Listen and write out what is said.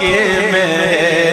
کے میں